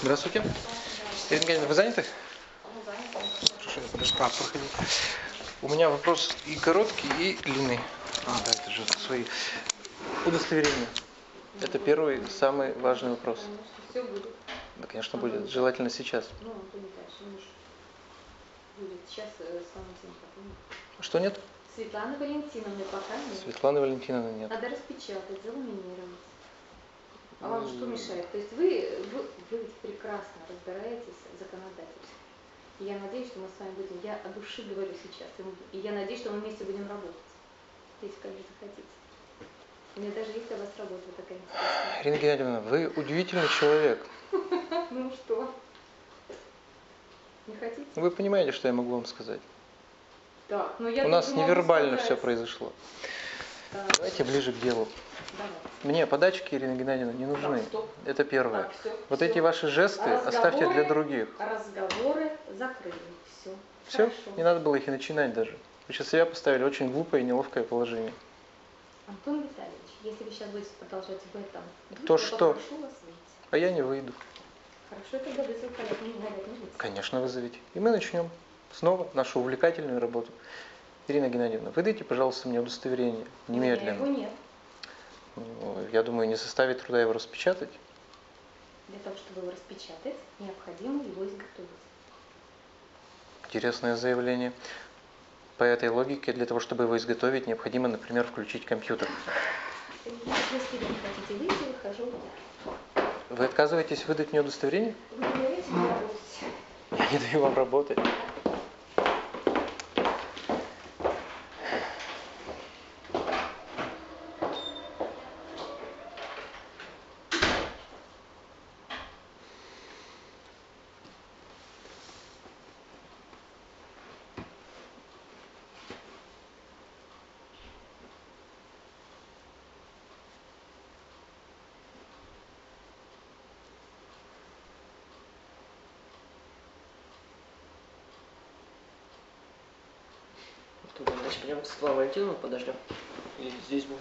Здравствуйте. Ирина Геннадьевна, вы заняты? Хорошо, я подожду. А, проходи. У меня вопрос и короткий, и длинный. А, да, это же свои. Удостоверение. Это первый, самый важный вопрос. Все будет. Да, конечно, будет. Желательно сейчас. Ну, а то не будет. Сейчас э, с Валентином пока нет. Что нет? Светланы Валентиновны пока нет. Светланы Валентиновны нет. Надо распечатать, заламинировать. А вам что мешает? То есть вы, вы, вы прекрасно разбираетесь в законодательстве. И я надеюсь, что мы с вами будем, я от души говорю сейчас, и я надеюсь, что мы вместе будем работать, если, конечно, захотите. У меня даже есть для вас работа такая интересная. Ирина Геннадьевна, вы удивительный человек. Ну что? Не хотите? Вы понимаете, что я могу вам сказать? Так, ну я У нас невербально все произошло. Давайте ближе к делу. Мне подачки, Ирина Геннадьевна, не нужны. Так. Это первое. Так, всё, Вот всё. эти ваши жесты оставьте для Разговоры- других. Разговоры закрыли. Все. Все? Не надо было их и начинать даже. Вы сейчас себя поставили очень глупое и неловкое положение. Антон Витальевич, если вы сейчас будете продолжать в этом, То я что? вас выйти. А я не выйду. Хорошо, тогда вызов коллег. Конечно, вызовите. И мы начнем снова нашу увлекательную работу. Ирина Геннадьевна, выдайте, пожалуйста, мне удостоверение меня Его немедленно. нет. Ну, Я думаю, не составит труда его распечатать. Для того, чтобы его распечатать, необходимо его изготовить. Интересное заявление. По этой логике, для того, чтобы его изготовить, необходимо, например, включить компьютер. Если вы не хотите выйти, выхожу я. Вы отказываетесь выдать мне удостоверение? Вы не даете мне работать. Я не даю вам работать. К Светлане Валентиновну подождем. Или здесь будем?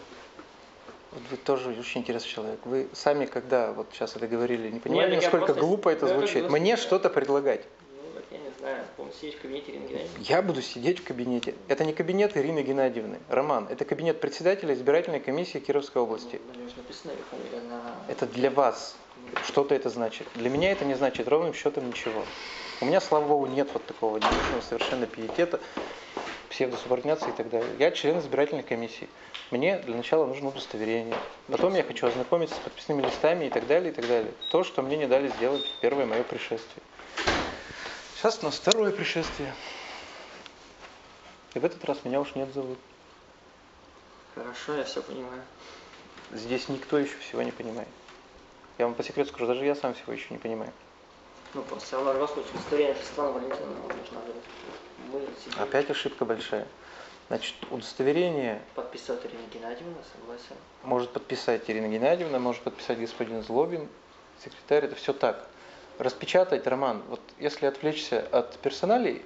Вот вы тоже очень интересный человек. Вы сами, когда вот сейчас это говорили, не понимали, так я насколько просто- глупо это звучит? бы- Мне что-то предлагать. Ну, так я не знаю. Он сидеть в кабинете Ирины Геннадьевны. Я буду сидеть в кабинете. Это не кабинет Ирины Геннадьевны. Роман, это кабинет председателя избирательной комиссии Кировской области. Же написано фамилия на... Это для вас. Что-то это значит. Для меня это не значит ровным счетом ничего. У меня, слава богу, нет вот такого ненужного совершенно пиетета, псевдосубординации и так далее. Я член избирательной комиссии. Мне для начала нужно удостоверение. Потом я хочу ознакомиться с подписными листами и так далее, и так далее. То, что мне не дали сделать в первое мое пришествие. Сейчас у нас второе пришествие. И в этот раз меня уж нет зовут. Хорошо, я все понимаю. Здесь никто еще всего не понимает. Я вам по секрету скажу, даже я сам всего еще не понимаю. Ну, просто все равно в любом случае удостоверение Светланы Валентиновны нужно выдать. Мы сидим, Опять ошибка большая. Значит, удостоверение подписывает Ирина Геннадьевна, согласен. может подписать Ирина Геннадьевна, может подписать господин Злобин, секретарь, это все так. Распечатать, Роман, вот если отвлечься от персоналей,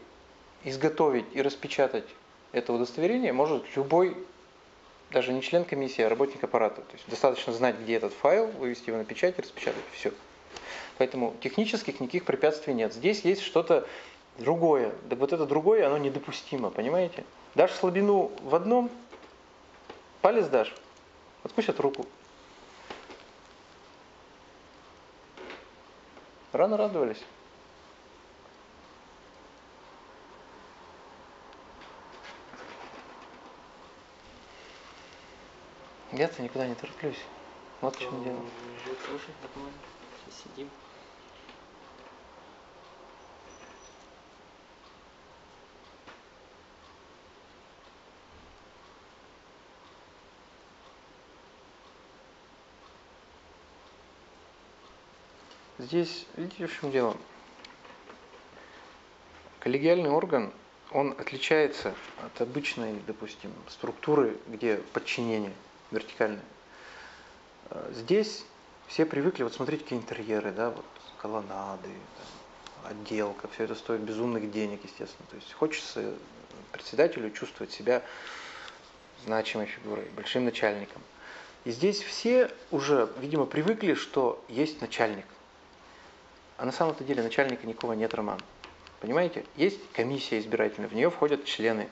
изготовить и распечатать это удостоверение может любой, даже не член комиссии, а работник аппарата. То есть достаточно знать, где этот файл, вывести его на печать и распечатать. Все. Поэтому технических никаких препятствий нет. Здесь есть что-то другое. Так вот это другое, оно недопустимо, понимаете? Дашь слабину в одном, палец дашь, откусят руку. Рано радовались. Я-то никуда не тороплюсь. Вот в чем дело. Сидим. Здесь, видите, в чем дело? Коллегиальный орган, он отличается от обычной, допустим, структуры, где подчинение вертикальное. Э, Здесь все привыкли, вот смотрите, какие интерьеры, да, вот колоннады, там, отделка, все это стоит безумных денег, естественно. То есть хочется председателю чувствовать себя значимой фигурой, большим начальником. И здесь все уже, видимо, привыкли, что есть начальник. А на самом-то деле начальника никого нет, Роман. Понимаете? Есть комиссия избирательная, в нее входят члены.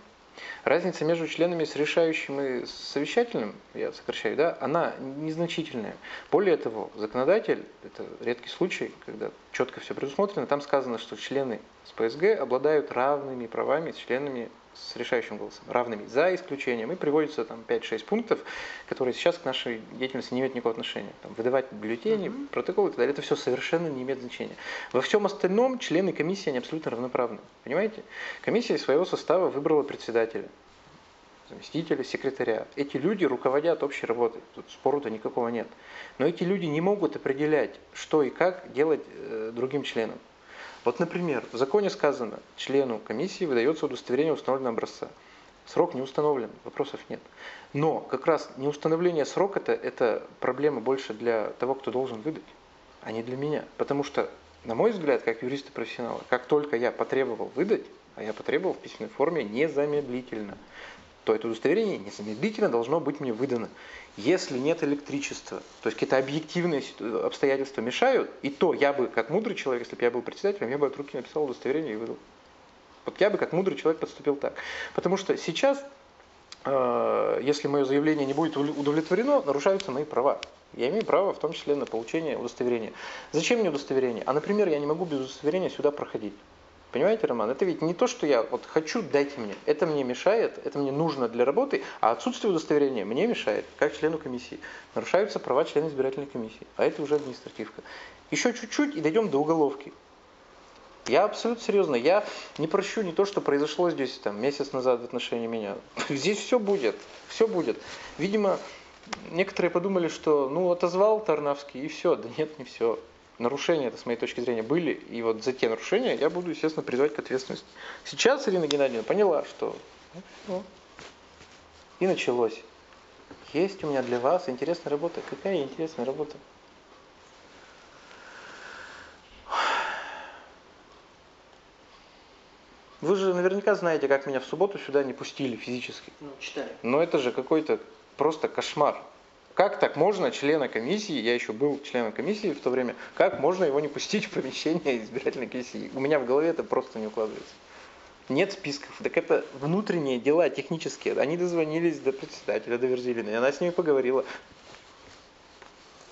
Разница между членами с решающим и совещательным, я сокращаю, да, она незначительная. Более того, законодатель, это редкий случай, когда четко все предусмотрено, там сказано, что члены с ПСГ обладают равными правами с членами с решающим голосом, равными, за исключением. И приводится там 5-6 пунктов, которые сейчас к нашей деятельности не имеют никакого отношения. Там, выдавать бюллетени, mm-hmm. протоколы и так далее. Это все совершенно не имеет значения. Во всем остальном члены комиссии, они абсолютно равноправны. Понимаете? Комиссия из своего состава выбрала председателя заместителя, секретаря. Эти люди руководят общей работой, тут спору-то никакого нет. Но эти люди не могут определять, что и как делать э, другим членам. Вот, например, в законе сказано, члену комиссии выдается удостоверение установленного образца. Срок не установлен, вопросов нет. Но как раз неустановление срока -то, это проблема больше для того, кто должен выдать, а не для меня. Потому что, на мой взгляд, как юриста профессионала, как только я потребовал выдать, а я потребовал в письменной форме незамедлительно, то это удостоверение незамедлительно должно быть мне выдано. Если нет электричества, то есть какие-то объективные обстоятельства мешают, и то я бы, как мудрый человек, если бы я был председателем, я бы от руки написал удостоверение и выдал. Вот я бы, как мудрый человек, поступил так. Потому что сейчас, э, если мое заявление не будет удовлетворено, нарушаются мои права. Я имею право в том числе на получение удостоверения. Зачем мне удостоверение? А, например, я не могу без удостоверения сюда проходить. Понимаете, Роман? Это ведь не то, что я вот хочу, дайте мне. Это мне мешает, это мне нужно для работы, а отсутствие удостоверения мне мешает, как члену комиссии. Нарушаются права члена избирательной комиссии, а это уже административка. Еще чуть-чуть и дойдем до уголовки. Я абсолютно серьезно, я не прощу не то, что произошло здесь там, месяц назад в отношении меня. Здесь все будет, все будет. Видимо, некоторые подумали, что ну отозвал Тарнавский и все. Да нет, не все нарушения, это с моей точки зрения, были, и вот за те нарушения я буду, естественно, призывать к ответственности. Сейчас Ирина Геннадьевна поняла, что ну, и началось. Есть у меня для вас интересная работа. Какая интересная работа? Вы же наверняка знаете, как меня в субботу сюда не пустили физически. Ну, читали. Но это же какой-то просто кошмар. Как так можно члена комиссии, я еще был членом комиссии в то время, как можно его не пустить в помещение избирательной комиссии? У меня в голове это просто не укладывается. Нет списков. Так это внутренние дела технические. Они дозвонились до председателя, до Верзилина, и она с ними поговорила.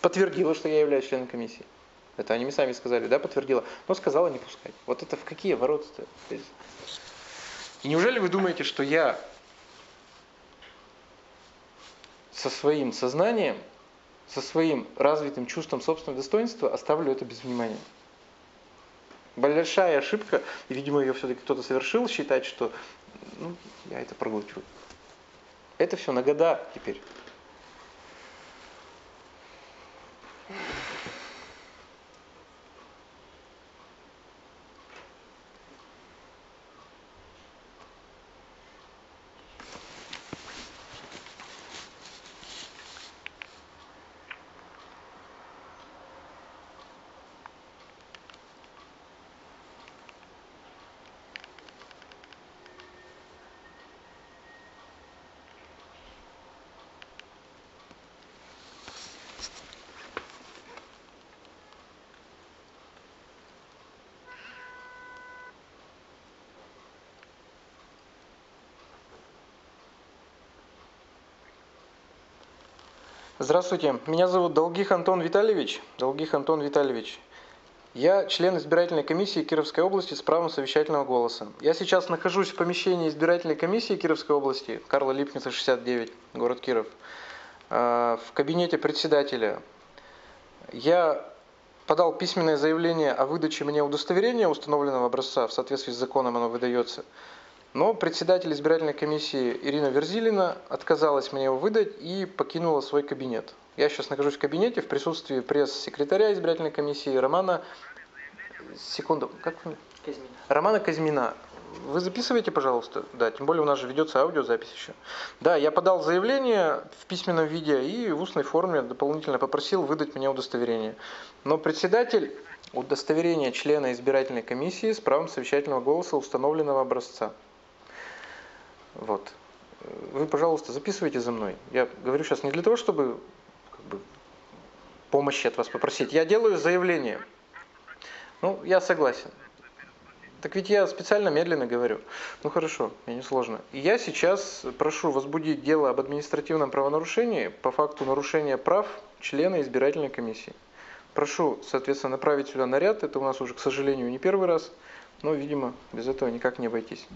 Подтвердила, что я являюсь членом комиссии. Это они мне сами сказали, да, подтвердила. Но сказала не пускать. Вот это в какие ворота-то? И неужели вы думаете, что я со своим сознанием, со своим развитым чувством собственного достоинства оставлю это без внимания. Большая ошибка, и, видимо, ее все-таки кто-то совершил, считать, что ну, я это проглочу. Это все на года теперь. Здравствуйте, меня зовут Долгих Антон Витальевич. Долгих Антон Витальевич. Я член избирательной комиссии Кировской области с правом совещательного голоса. Я сейчас нахожусь в помещении избирательной комиссии Кировской области, Карла Липница, 69, город Киров, э, в кабинете председателя. Я подал письменное заявление о выдаче мне удостоверения установленного образца, в соответствии с законом оно выдается – но председатель избирательной комиссии Ирина Верзилина отказалась мне его выдать и покинула свой кабинет. Я сейчас нахожусь в кабинете в присутствии пресс-секретаря избирательной комиссии Романа... Секунду, как? Казьмина. Романа Казьмина. Вы записываете, пожалуйста? Да, тем более у нас же ведется аудиозапись еще. Да, я подал заявление в письменном виде и в устной форме дополнительно попросил выдать мне удостоверение. Но председатель удостоверения члена избирательной комиссии с правом совещательного голоса установленного образца. Вот. Вы, пожалуйста, записывайте за мной. Я говорю сейчас не для того, чтобы бы, помощи от вас попросить. Я делаю заявление. Ну, я согласен. Так ведь я специально медленно говорю. Ну хорошо, мне не сложно. Я сейчас прошу возбудить дело об административном правонарушении по факту нарушения прав члена избирательной комиссии. Прошу, соответственно, направить сюда наряд. Это у нас уже, к сожалению, не первый раз. Но, видимо, без этого никак не обойтись.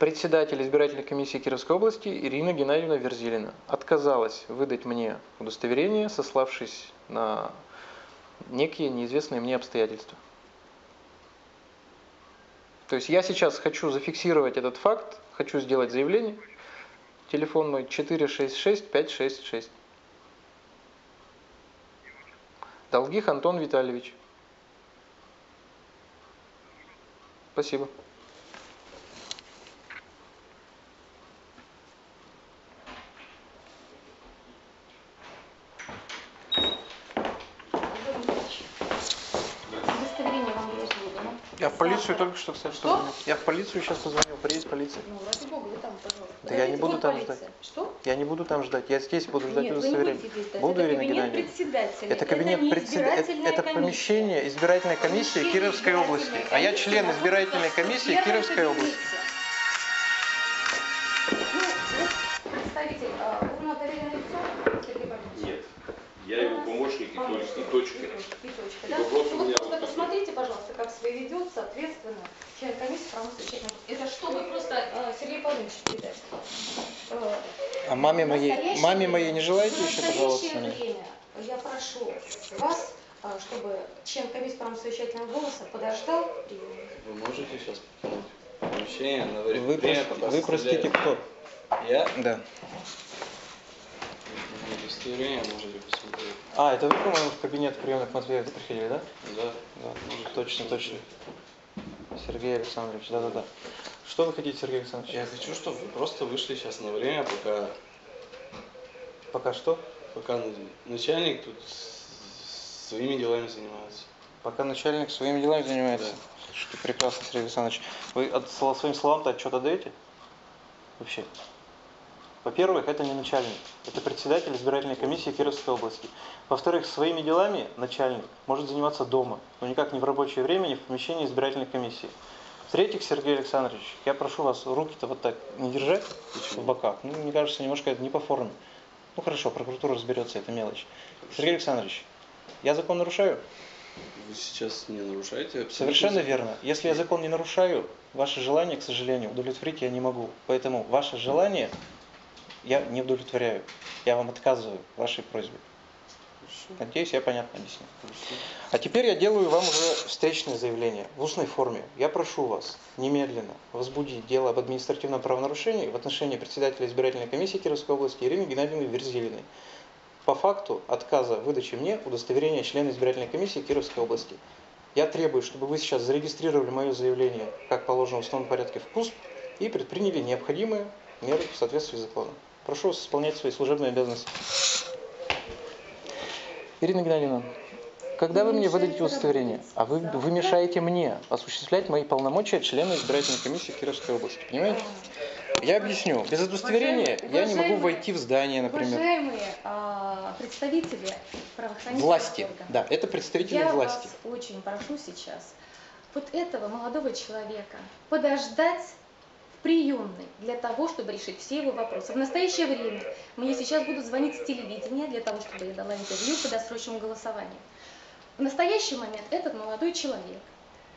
Председатель избирательной комиссии Кировской области Ирина Геннадьевна Верзилина отказалась выдать мне удостоверение, сославшись на некие неизвестные мне обстоятельства. То есть я сейчас хочу зафиксировать этот факт, хочу сделать заявление. Телефон мой 466-566. Долгих Антон Витальевич. Спасибо. Удостоверение вам было выдано. Я в полицию только что, кстати, Что? позвонил. Я в полицию сейчас позвонил, приедет полиция. Ну, ради бога, вы там, пожалуйста. Да я не буду там полиция. ждать. Что? Я не буду там ждать, я здесь буду ждать Нет, вы не удостоверение. будете здесь. Буду, это Ирина кабинет Геннадьевна. председателя. Это кабинет не председателя, избирательная это комиссия. помещение избирательной комиссии Помещение Кировской области. А я член избирательной комиссии Кировской кабинете. области. Ну, представитель, а, полное доверенное лицо? Нет. Я его помощник и точка. И точка. И точка, И да? вопрос у Ну, меня пожалуйста, как себя ведет, соответственно, член комиссии правом совещательного. Это чтобы просто э, Сергей Павлович передать. Э, А маме в моей, настоящее маме время- моей не желаете в еще, настоящее пожалуйста, мне? время я прошу вас, а, чтобы член комиссии правом совещательного голоса подождал приема. Вы можете сейчас покинуть помещение на время, Вы, вы простите, кто? Я? Да. Удостоверение можете посмотреть. А, это вы, по-моему, в кабинет приемных Матвеев приходили, да? Да. Да, точно, точно. Сергей Александрович, да-да-да. Что вы хотите, Сергей Александрович? Я хочу, чтобы вы просто вышли сейчас на время, пока, Пока что? пока на- начальник тут своими делами занимается. Пока начальник своими делами занимается. Да. Слушайте, прекрасно, Сергей Александрович. Вы от, своим словам-то отчет отдаете? Вообще. Во-первых, это не начальник, это председатель избирательной комиссии Кировской области. Во-вторых, своими делами начальник может заниматься дома, но никак не в рабочее время, не в помещении избирательной комиссии. В-третьих, Сергей Александрович, я прошу вас руки-то вот так не держать в боках. Ну, мне кажется, немножко это не по форме. Ну хорошо, прокуратура разберется, это мелочь. Сергей Александрович, я закон нарушаю? Вы сейчас не нарушаете абсолютно Совершенно верно. Если я закон не нарушаю, ваше желание, к сожалению, удовлетворить я не могу. Поэтому ваше желание я не удовлетворяю. Я вам отказываю в вашей просьбе. Хорошо. Надеюсь, я понятно объяснил. Хорошо. А теперь я делаю вам уже встречное заявление в устной форме. Я прошу вас немедленно возбудить дело об административном правонарушении в отношении председателя избирательной комиссии Кировской области Ирины Геннадьевны Верзилиной по факту отказа выдачи мне удостоверения члена избирательной комиссии Кировской области. Я требую, чтобы вы сейчас зарегистрировали мое заявление, как положено в установленном порядке в КУСП, и предприняли необходимые меры в соответствии с законом. Прошу вас исполнять свои служебные обязанности. Ирина Геннадьевна, когда вы Вы мне выдадите удостоверение? А вы, вы мешаете мне осуществлять мои полномочия члена избирательной комиссии Кировской области. Понимаете? Я объясню. Без удостоверения Уважаемые- я не могу войти в здание, например. Уважаемые а, представители правоохранительных Власти. органов, Да, это представители я власти. вас очень прошу сейчас вот этого молодого человека подождать приемной для того, чтобы решить все его вопросы. В настоящее время мне сейчас будут звонить с телевидения для того, чтобы я дала интервью по досрочному голосованию. В настоящий момент этот молодой человек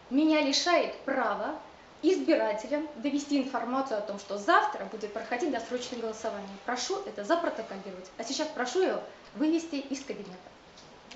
меня лишает права избирателям довести информацию о том, что завтра будет проходить досрочное голосование. Прошу это запротоколировать. А сейчас прошу его вывести из кабинета.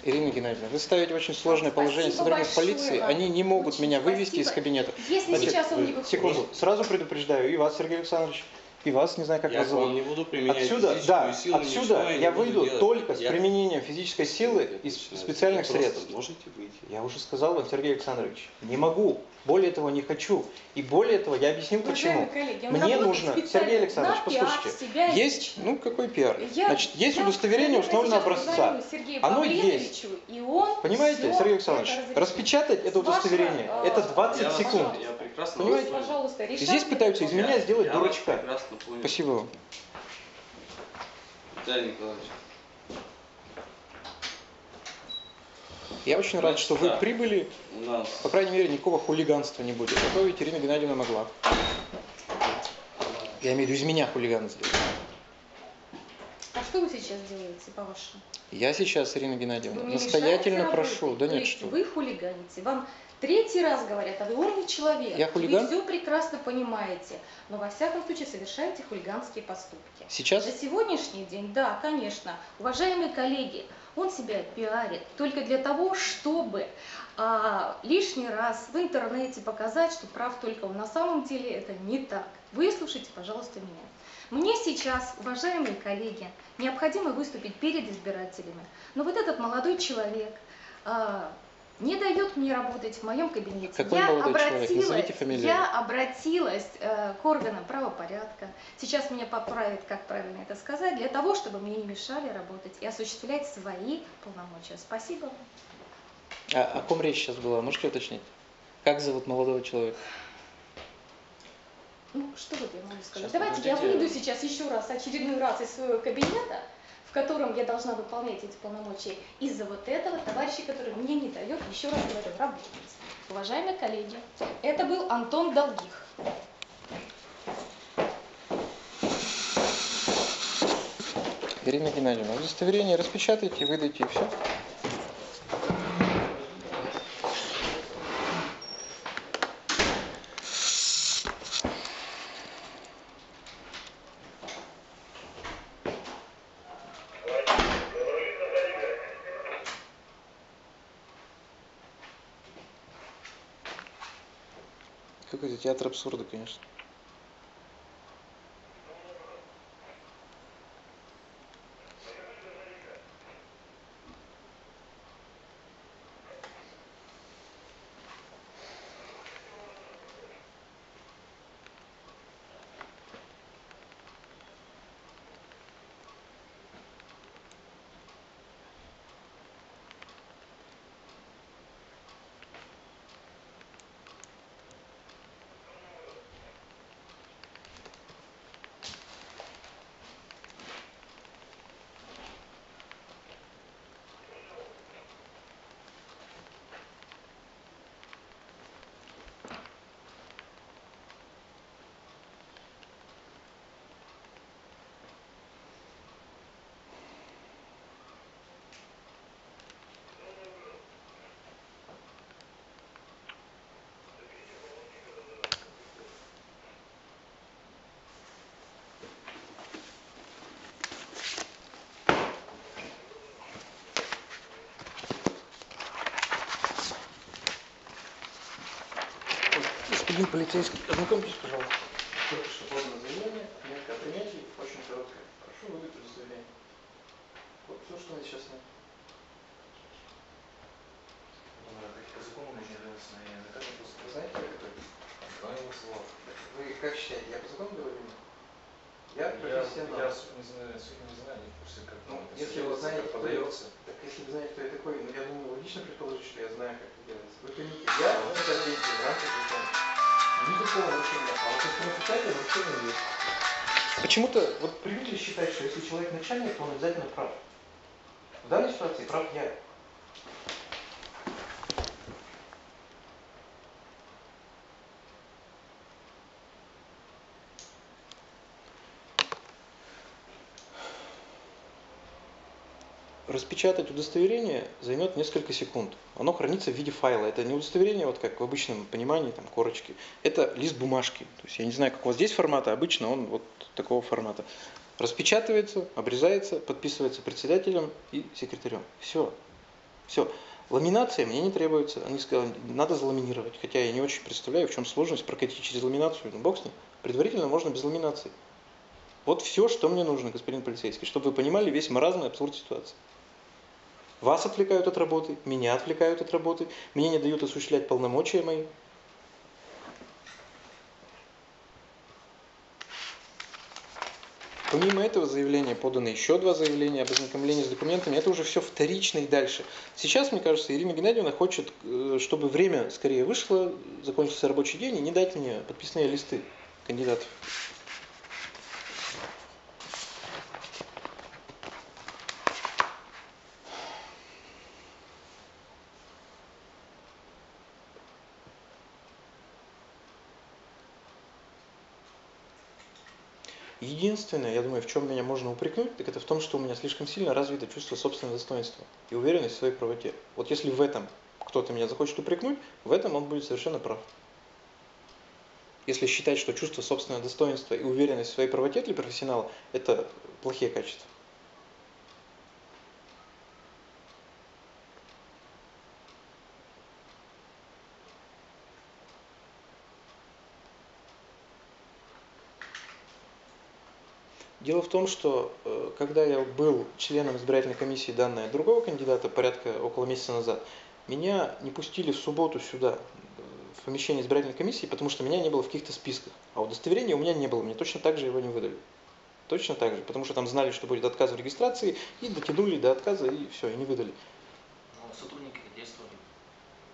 Ирина Геннадьевна, вы ставите очень сложное Спасибо положение сотрудников полиции. вам. Они не могут Очень меня вывести спасибо. из кабинета. Если Значит, сейчас он не вы- выходит... Секунду. Сразу предупреждаю и вас, Сергей Александрович, и вас, не знаю, как Я вас зовут. не буду применять Отсюда, физическую да, силу, отсюда ничего я выйду делать. только с Я- применением физической силы Это и специальных Вы средств. Можете выйти. Я уже сказал вам, Сергей Александрович, не могу. Более того, не хочу. И более того, я объясню Уважаемые почему. коллеги, Мне нужно, Сергей Александрович, пиар послушайте, себя есть, лично. ну какой пиар? Я- Значит, есть я удостоверение установленного образца. Оно Павленовичу, И он Понимаете, Сергей Александрович, распечатать это удостоверение, э, это 20 Я вас- секунд. Прекрасно Понимаете? понял. Пожалуйста, решайте Здесь пытаются из меня сделать Я дурачка. прекрасно понял. Спасибо вам. Виталий Николаевич. Я очень рад, что вы Да. прибыли. У нас По крайней мере, никакого хулиганства не будет. А то ведь Ирина Геннадьевна могла. Я имею в виду, из меня хулигана сделать. А что вы сейчас делаете, по-вашему? Я сейчас, Ирина Геннадьевна, Вы настоятельно прошу. Да То нет, что вы. Вы хулиганите. Вам третий раз говорят, а вы умный человек. Я хулиган? Вы все прекрасно понимаете. Но во всяком случае совершаете хулиганские поступки. Сейчас На сегодняшний день, да, конечно, уважаемые коллеги, он себя пиарит только для того, чтобы а, лишний раз в интернете показать, что прав только он. На самом деле это не так. Выслушайте, пожалуйста, меня. Мне сейчас, уважаемые коллеги, необходимо выступить перед избирателями. Но вот этот молодой человек а, не дает мне работать в моем кабинете. Какой я молодой человек? обратилась, Назовите фамилию. я обратилась э, к органам правопорядка. Сейчас меня поправят, как правильно это сказать, для того, чтобы мне не мешали работать и осуществлять свои полномочия. Спасибо вам. А о ком речь сейчас была? Можете уточнить? Как зовут молодого человека? Ну, что вот я могу сказать? Сейчас, Давайте я подождите. выйду сейчас еще раз, очередной раз из своего кабинета, в котором я должна выполнять эти полномочия из-за вот этого товарища, который мне не дает, еще раз говорю, работать. Уважаемые коллеги, это был Антон Долгих. Ирина Геннадьевна, удостоверение распечатайте, выдайте и все. театр абсурда, конечно. Господин полицейский, ознакомьтесь, пожалуйста. Только что подано заявление, метка о принятии, очень короткое. Прошу выдать удостоверение. Вот все, что сейчас нет. Вы знаете, как это? Вы как считаете, я по закону говорю? Я профессионал. я суть не знаю, суть не знаю, не в курсе, как Ну, это если вы знаете, как подается. Так если вы знаете, кто я такой, ну я думаю, логично предположить, что я знаю, как это делается. Вы поймите, я в этом действии в рамках закона. Никакого нарушения. А вот. Почему-то вот привыкли считать, что если человек начальник, то он обязательно прав. В данной ситуации прав я. Распечатать удостоверение займет несколько секунд. Оно хранится в виде файла. Это не удостоверение, вот как в обычном понимании, там, корочки. Это лист бумажки. То есть я не знаю, как у вас здесь формата, обычно он вот такого формата. Распечатывается, обрезается, подписывается председателем и секретарем. Все. Все. Ламинация мне не требуется. Они сказали, надо заламинировать. Хотя я не очень представляю, в чем сложность прокатить через ламинацию. Ну, бог с ним. Предварительно можно без ламинации. Вот все, что мне нужно, господин полицейский, чтобы вы понимали весь маразм и абсурд ситуации. Вас отвлекают от работы, меня отвлекают от работы, мне не дают осуществлять полномочия мои. Помимо этого заявления поданы еще два заявления об ознакомлении с документами. Это уже все вторично и дальше. Сейчас, мне кажется, Ирина Геннадьевна хочет, э, чтобы время скорее вышло, закончился рабочий день, и не дать мне подписные листы кандидатов. Единственное, я думаю, в чем меня можно упрекнуть, так это в том, что у меня слишком сильно развито чувство собственного достоинства и уверенность в своей правоте. Вот если в этом кто-то меня захочет упрекнуть, в этом он будет совершенно прав. Если считать, что чувство собственного достоинства и уверенность в своей правоте для профессионала – это плохие качества. Дело в том, что э, когда я был членом избирательной комиссии данной другого кандидата порядка около месяца назад, меня не пустили в субботу сюда, в помещение избирательной комиссии, потому что меня не было в каких-то списках. А удостоверения у меня не было, мне точно так же его не выдали. Точно так же, потому что там знали, что будет отказ в регистрации, и дотянули до отказа, и все, и не выдали. Но сотрудники действовали,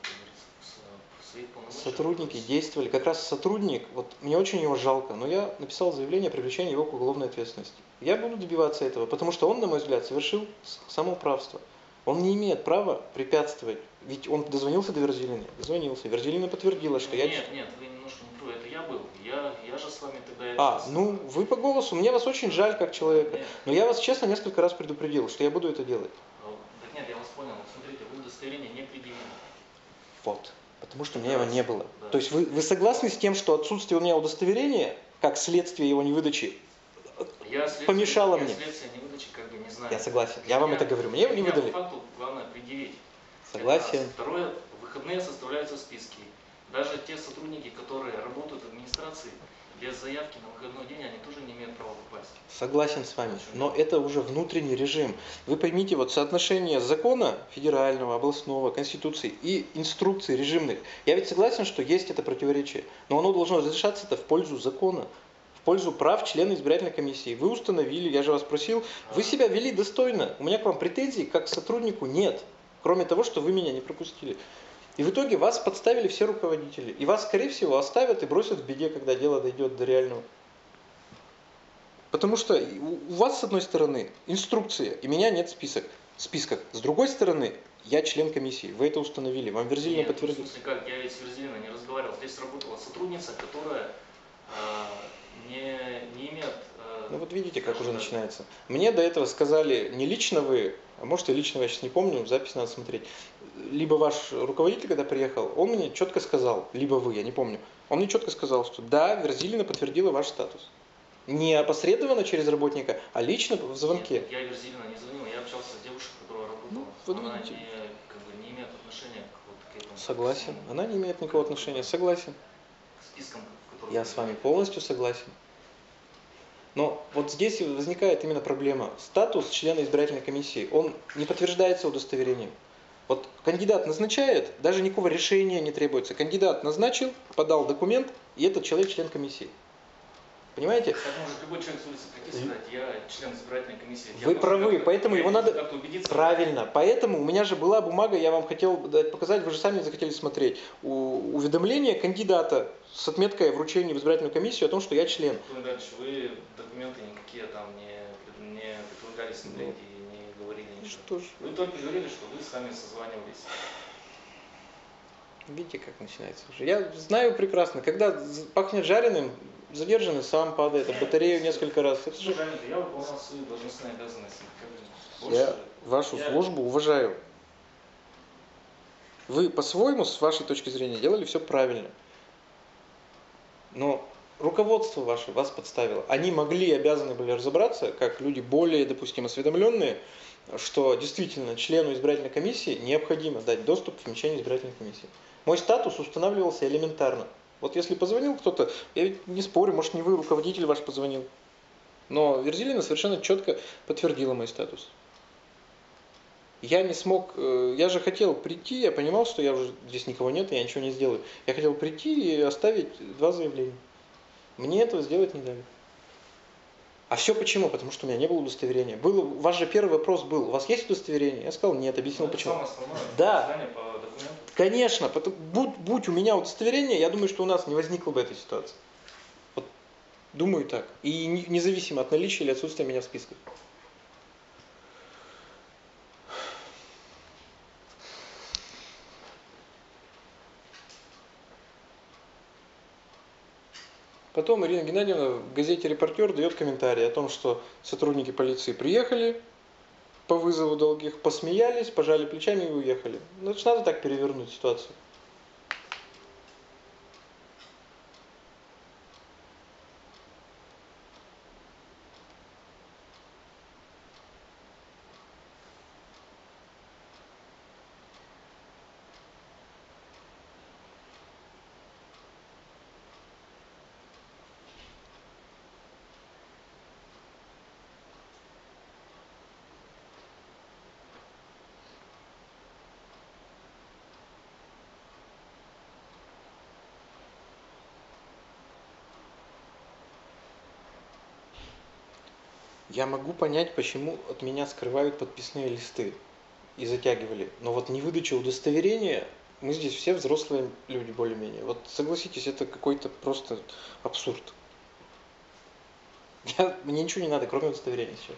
как говорится, в с- в своих полномочиях. Сотрудники действовали, как раз сотрудник, вот мне очень его жалко, но я написал заявление о привлечении его к уголовной ответственности. Я буду добиваться этого, потому что он, на мой взгляд, совершил самоуправство. Он не имеет права препятствовать, ведь он дозвонился до Верзилина, дозвонился, Верзилина подтвердила, что я... Нет, нет, вы немножко не правы, это я был, я, я же с вами тогда... А, общался. ну, вы по голосу, мне вас очень жаль как человека, Нет, но я вас честно несколько раз предупредил, что я буду это делать. так нет, я вас понял, смотрите, вы удостоверение не предъявили. Вот. Потому что у меня его не было. То есть вы, вы согласны с тем, что отсутствие у меня удостоверения, как следствие его невыдачи, Я Помешало я мне. следствие не выдачи как бы не знаю. я согласен. Я вам это говорю. Мне его не выдали. Факту главное предъявить. Согласен. Это. Второе, выходные составляются списки. Даже те сотрудники, которые работают в администрации, без заявки на выходной день, они тоже не имеют права попасть. Согласен с вами. Но это уже внутренний режим. Вы поймите, вот соотношение закона федерального, областного, конституции и инструкций режимных. Я ведь согласен, что есть это противоречие. Но оно должно разрешаться это в пользу закона. В пользу прав члена избирательной комиссии. Вы установили, я же вас просил, вы себя вели достойно. У меня к вам претензий как к сотруднику нет. Кроме того, что вы меня не пропустили. И в итоге вас подставили все руководители. И вас, скорее всего, оставят и бросят в беде, когда дело дойдет до реального. Потому что у вас, с одной стороны, инструкция, и меня нет список, списках. С другой стороны, я член комиссии, вы это установили, вам Верзилина Нет, подтвердил. Как, я ведь с Верзилиной не разговаривал. Здесь работала сотрудница, которая а, не, Ну вот видите, как уже начинается. Мне до этого сказали не лично вы, а может и лично, я сейчас не помню, запись надо смотреть. Либо ваш руководитель, когда приехал, он мне четко сказал, либо вы, я не помню, он мне четко сказал, что да, Верзилина подтвердила ваш статус. Не опосредованно через работника, а лично в звонке. Нет, я Верзилина не звонил, я общался с девушкой, которая работала. Ну, вот Она видите. не, как бы, не имеет отношения к, вот, к этому. Согласен. Она не имеет никакого отношения. Согласен. К спискам. Я с вами полностью согласен. Но вот здесь возникает именно проблема. Статус члена избирательной комиссии, он не подтверждается удостоверением. Вот кандидат назначает, даже никакого решения не требуется. Кандидат назначил, подал документ, и этот человек член комиссии. Понимаете? Так может любой человек с улицы прийти и сказать, я член избирательной комиссии. Вы правы, поэтому его надо- как-то убедиться. Правильно. Поэтому у меня же была бумага, я вам хотел дать показать, вы же сами не захотели смотреть. У- уведомление кандидата с отметкой о вручении в избирательную комиссию о том, что я член. Анатолий Иванович, вы документы никакие там не, не предлагали смотреть и не говорили ничего. Что ж, Вы только говорили, что вы с вами созванивались. Видите, как начинается уже. Я знаю прекрасно, когда пахнет жареным, задержанный сам падает, об батарею несколько раз. Это же я выполнял свои должностные обязанности. Я вашу я- службу уважаю. Вы по-своему, с вашей точки зрения, делали все правильно. Но руководство ваше вас подставило. Они могли и обязаны были разобраться, как люди более, допустим, осведомленные, что действительно члену избирательной комиссии необходимо дать доступ к помещению избирательной комиссии. Мой статус устанавливался элементарно. Вот если позвонил кто-то, я ведь не спорю, может не вы, руководитель ваш позвонил. Но Верзилина совершенно четко подтвердила мой статус. Я не смог, э, я же хотел прийти, я понимал, что я уже здесь никого нет, я ничего не сделаю. Я хотел прийти и оставить два заявления. Мне этого сделать не дали. А все почему? Потому что у меня не было удостоверения. Было, у вас же первый вопрос был, у вас есть удостоверение? Я сказал, нет, объяснил Это почему. самое основное. Да. Конечно, потом- будь, будь у меня удостоверение, я думаю, что у нас не возникло бы этой ситуации. Вот, думаю так. И не- независимо от наличия или отсутствия меня в списках. Потом Ирина Геннадьевна в газете «Репортер» дает комментарий о том, что сотрудники полиции приехали по вызову долгих, посмеялись, пожали плечами и уехали. Значит, надо так перевернуть ситуацию. Я могу понять, почему от меня скрывают подписные листы и затягивали. Но вот не выдача удостоверения, мы здесь все взрослые люди более-менее. Вот согласитесь, это какой-то просто абсурд. Я, мне ничего не надо, кроме удостоверения все.